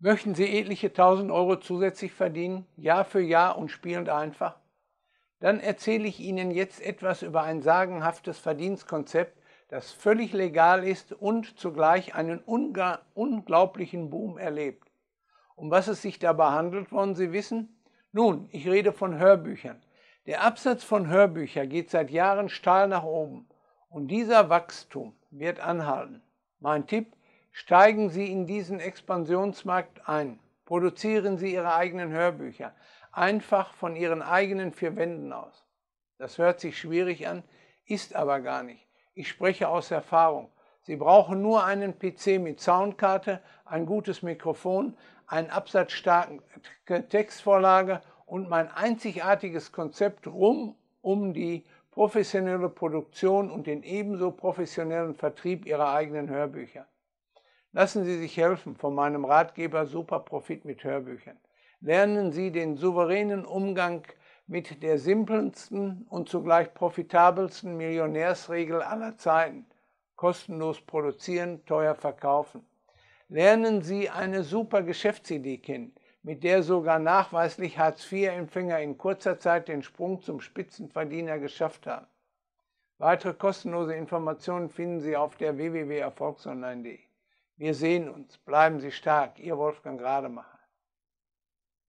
Möchten Sie etliche tausend Euro zusätzlich verdienen, Jahr für Jahr und spielend einfach? Dann erzähle ich Ihnen jetzt etwas über ein sagenhaftes Verdienstkonzept, das völlig legal ist und zugleich einen unglaublichen Boom erlebt. Um was es sich dabei handelt, wollen Sie wissen? Nun, ich rede von Hörbüchern. Der Absatz von Hörbüchern geht seit Jahren steil nach oben und dieser Wachstum wird anhalten. Mein Tipp, Steigen Sie in diesen Expansionsmarkt ein. Produzieren Sie Ihre eigenen Hörbücher. Einfach von Ihren eigenen vier Wänden aus. Das hört sich schwierig an, ist aber gar nicht. Ich spreche aus Erfahrung. Sie brauchen nur einen PC mit Soundkarte, ein gutes Mikrofon, einen absatzstarken Textvorlage und mein einzigartiges Konzept rum um die professionelle Produktion und den ebenso professionellen Vertrieb Ihrer eigenen Hörbücher. Lassen Sie sich helfen von meinem Ratgeber Super Profit mit Hörbüchern. Lernen Sie den souveränen Umgang mit der simpelsten und zugleich profitabelsten Millionärsregel aller Zeiten. Kostenlos produzieren, teuer verkaufen. Lernen Sie eine super Geschäftsidee kennen, mit der sogar nachweislich Hartz-IV-Empfänger in kurzer Zeit den Sprung zum Spitzenverdiener geschafft haben. Weitere kostenlose Informationen finden Sie auf der www.erfolgsonline.de. Wir sehen uns. Bleiben Sie stark. Ihr Wolfgang Rademacher.